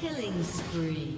Killing spree.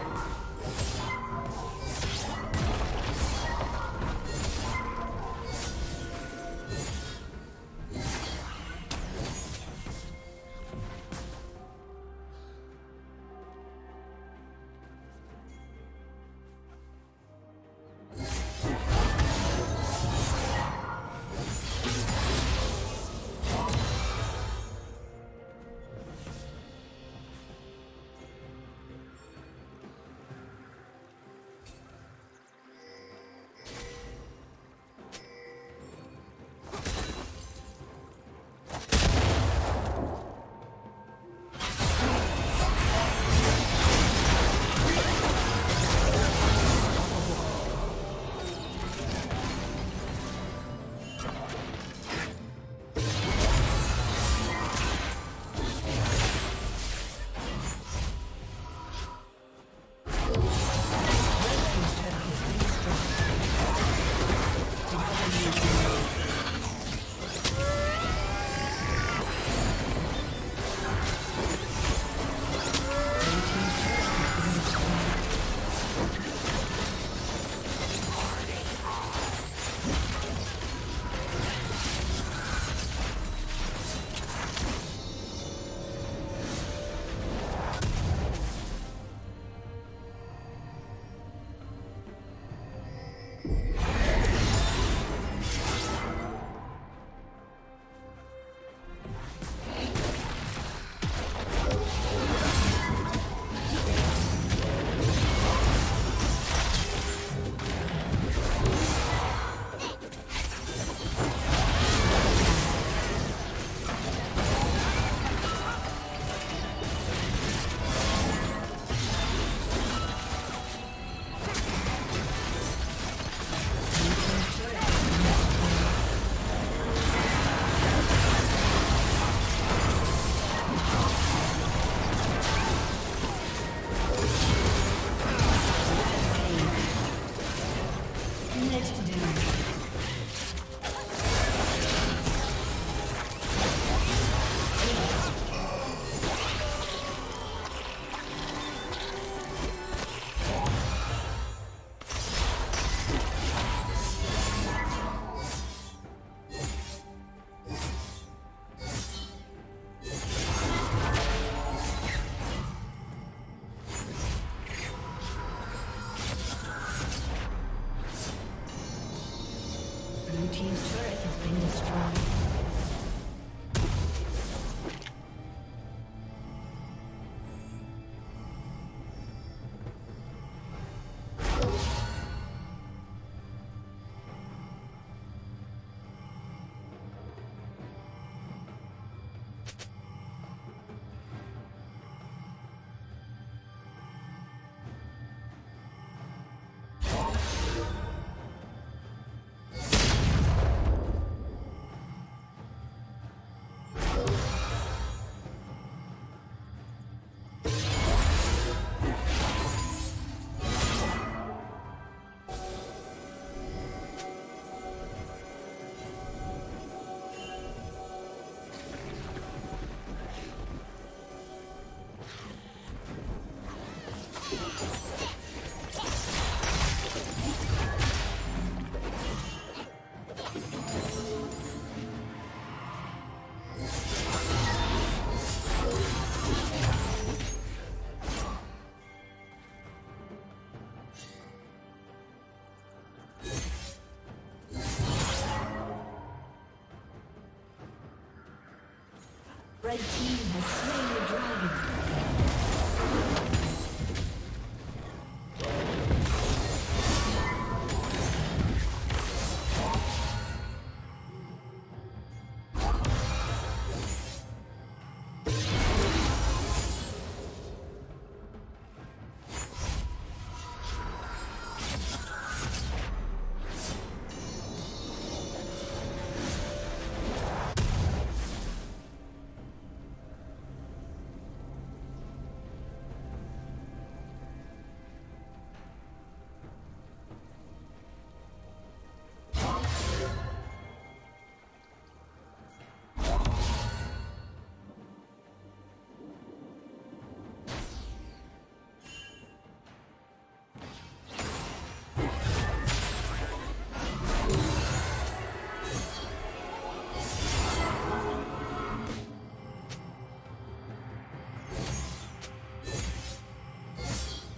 Red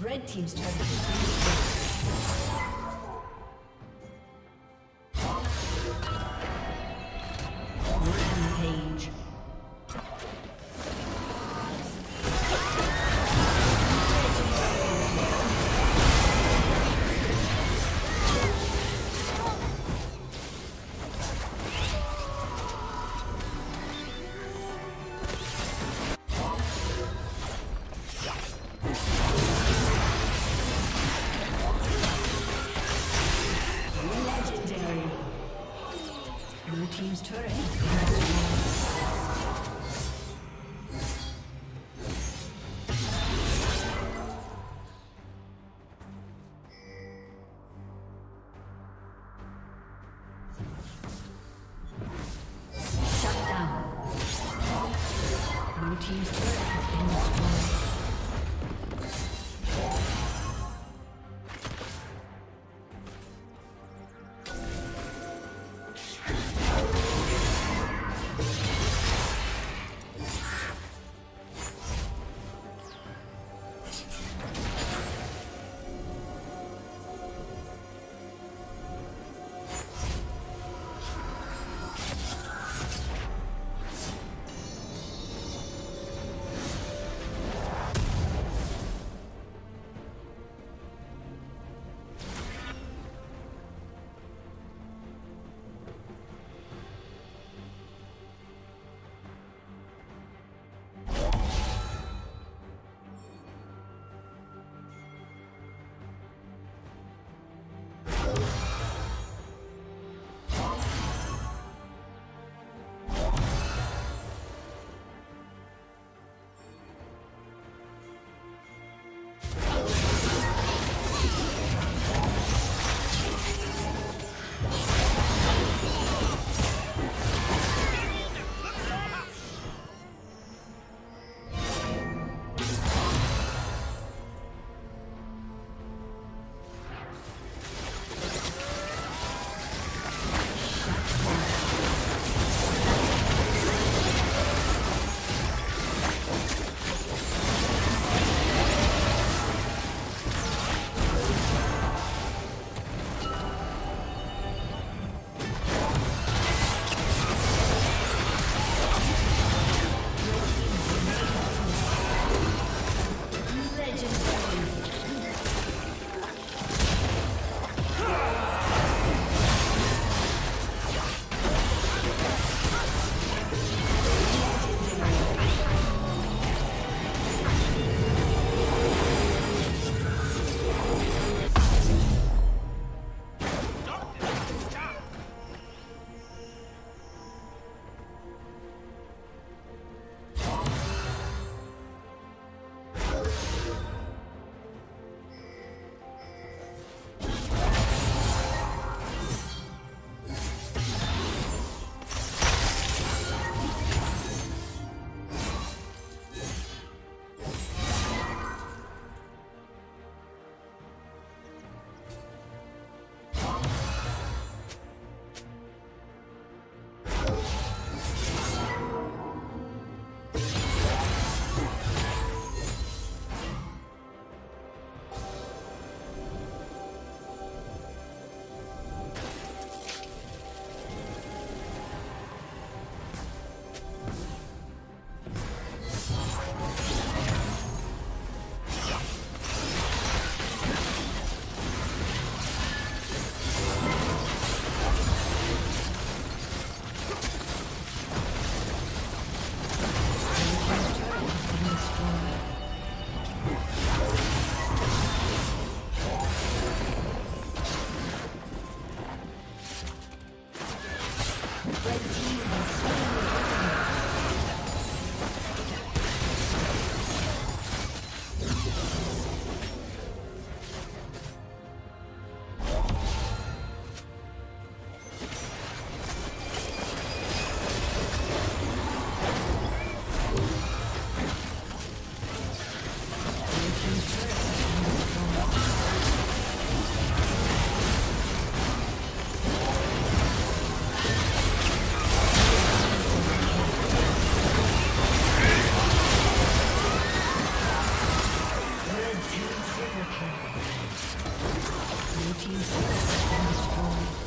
Red Team's turn. destroyed.